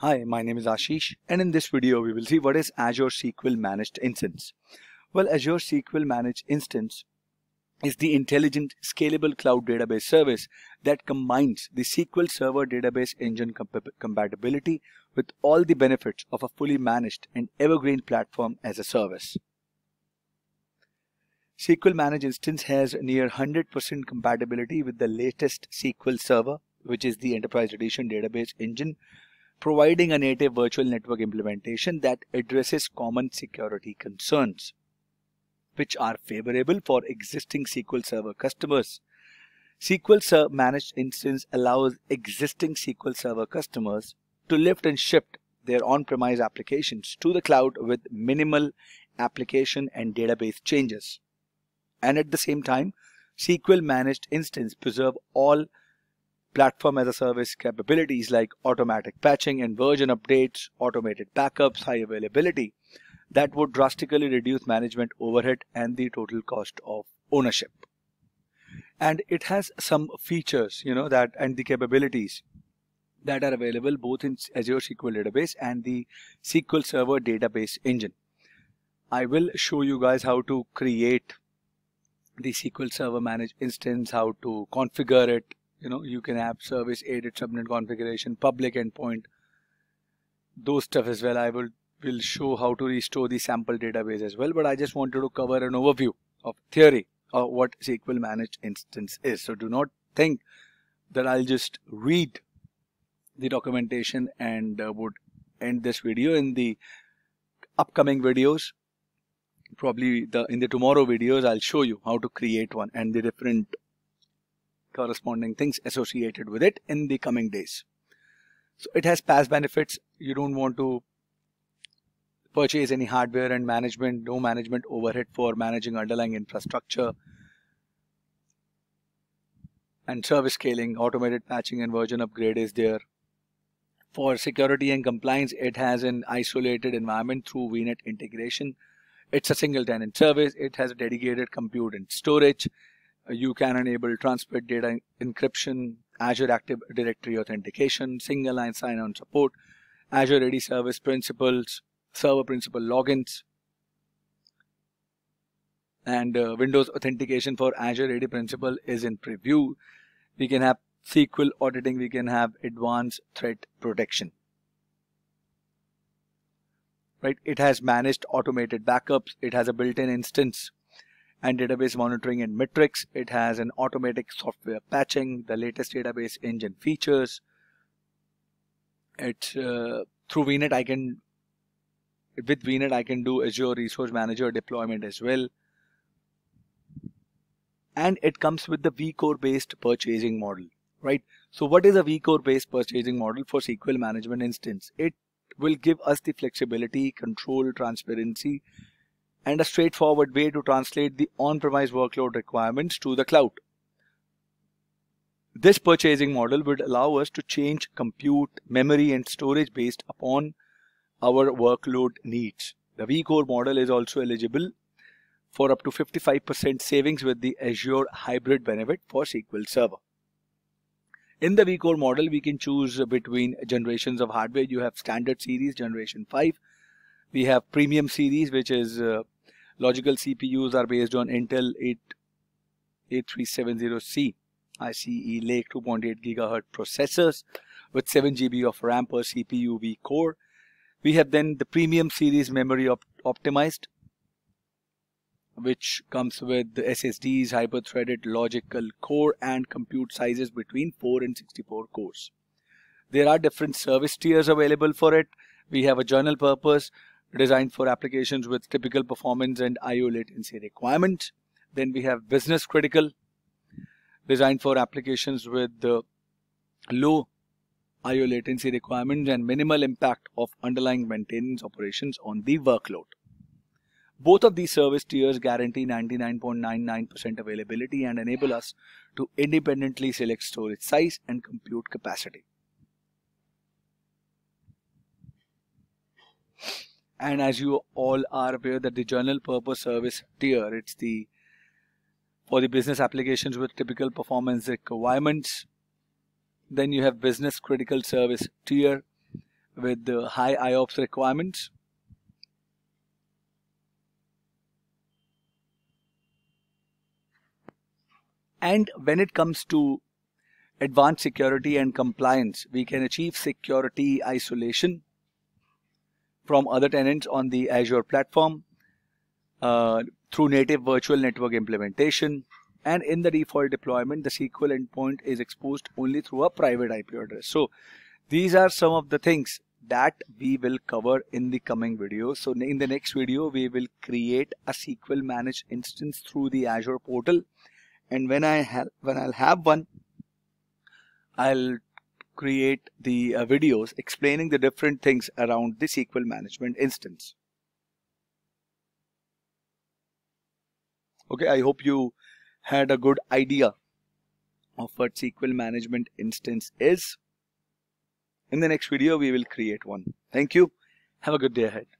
Hi, my name is Ashish and in this video we will see what is Azure SQL Managed Instance. Well, Azure SQL Managed Instance is the intelligent scalable cloud database service that combines the SQL Server database engine comp compatibility with all the benefits of a fully managed and evergreen platform as a service. SQL Managed Instance has near 100% compatibility with the latest SQL Server, which is the Enterprise Edition database engine providing a native virtual network implementation that addresses common security concerns, which are favorable for existing SQL Server customers. SQL Server Managed Instance allows existing SQL Server customers to lift and shift their on-premise applications to the cloud with minimal application and database changes. And at the same time, SQL Managed Instance preserve all platform as a service capabilities like automatic patching and version updates, automated backups, high availability that would drastically reduce management overhead and the total cost of ownership. And it has some features, you know, that and the capabilities that are available both in Azure SQL Database and the SQL Server Database Engine. I will show you guys how to create the SQL Server Managed instance, how to configure it, you know you can have service edit subnet configuration public endpoint. Those stuff as well i will will show how to restore the sample database as well but i just wanted to cover an overview of theory of what sql managed instance is. So do not think that i'll just read the documentation and uh, would end this video in the upcoming videos. Probably the in the tomorrow videos i'll show you how to create one and the different corresponding things associated with it in the coming days. So it has PaaS benefits. You don't want to purchase any hardware and management, no management overhead for managing underlying infrastructure and service scaling, automated patching and version upgrade is there. For security and compliance, it has an isolated environment through VNet integration. It's a single tenant service. It has a dedicated compute and storage you can enable transparent data encryption, Azure Active Directory authentication, single line sign-on support, Azure AD Service Principals, Server Principal logins, and uh, Windows authentication for Azure AD Principal is in preview. We can have SQL auditing, we can have advanced threat protection. Right, it has managed automated backups, it has a built-in instance and database monitoring and metrics. It has an automatic software patching, the latest database engine features. It's uh, through VNet I can with VNet I can do Azure Resource Manager deployment as well. And it comes with the vCore based purchasing model, right? So what is a vCore based purchasing model for SQL management instance? It will give us the flexibility, control, transparency and a straightforward way to translate the on-premise workload requirements to the cloud. This purchasing model would allow us to change compute, memory and storage based upon our workload needs. The vCore model is also eligible for up to 55% savings with the Azure hybrid benefit for SQL Server. In the vCore model, we can choose between generations of hardware. You have standard series generation 5. We have premium series, which is uh, Logical CPUs are based on Intel 8 8370C ICE Lake 2.8 GHz processors with 7 GB of RAM per CPU V core. We have then the premium series memory op optimized which comes with the SSDs, hyper-threaded logical core and compute sizes between 4 and 64 cores. There are different service tiers available for it. We have a general purpose, designed for applications with typical performance and IO latency requirements. Then we have business critical, designed for applications with the low IO latency requirements and minimal impact of underlying maintenance operations on the workload. Both of these service tiers guarantee 99.99% availability and enable us to independently select storage size and compute capacity. And as you all are aware that the general purpose service tier it's the for the business applications with typical performance requirements then you have business critical service tier with the high IOPS requirements. And when it comes to advanced security and compliance, we can achieve security isolation from other tenants on the Azure platform uh, through native virtual network implementation. And in the default deployment, the SQL endpoint is exposed only through a private IP address. So these are some of the things that we will cover in the coming video. So in the next video, we will create a SQL managed instance through the Azure portal. And when I have when I'll have one, I'll create the uh, videos explaining the different things around the SQL management instance. Okay, I hope you had a good idea of what SQL management instance is. In the next video, we will create one. Thank you. Have a good day ahead.